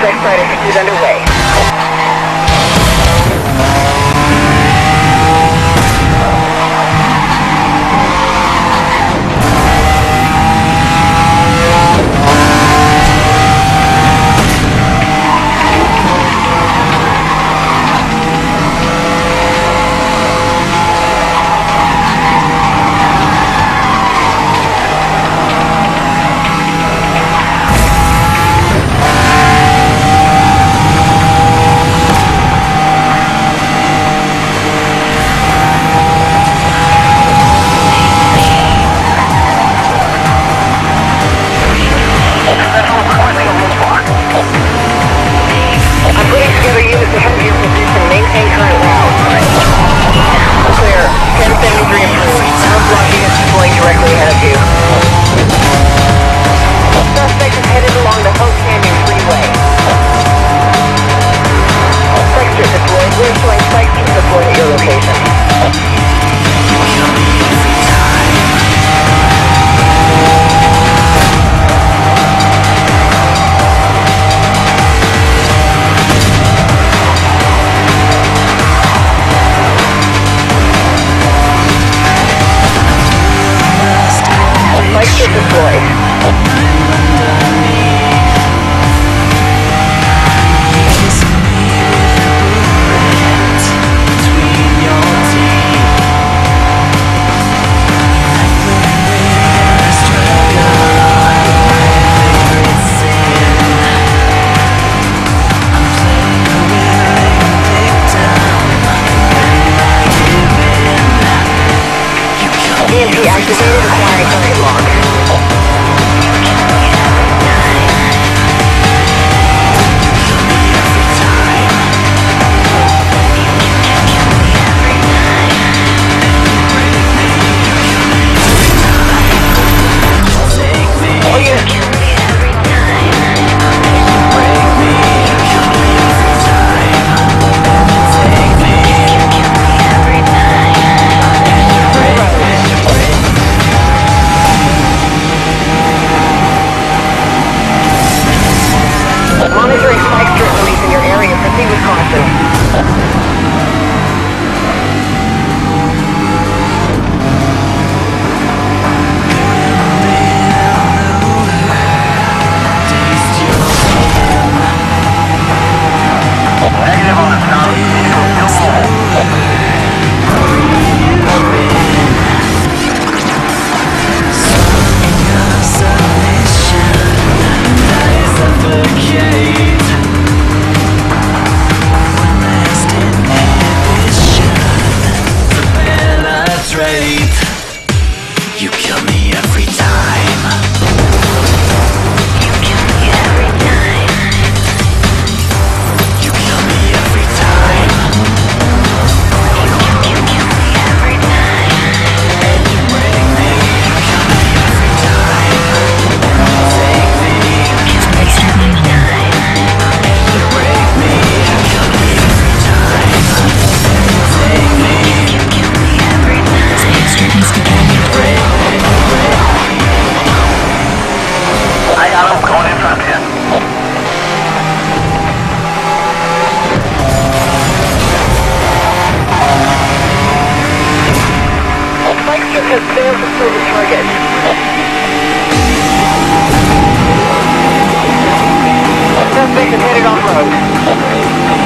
Black Friday, you kill the target. Testing and headed on road.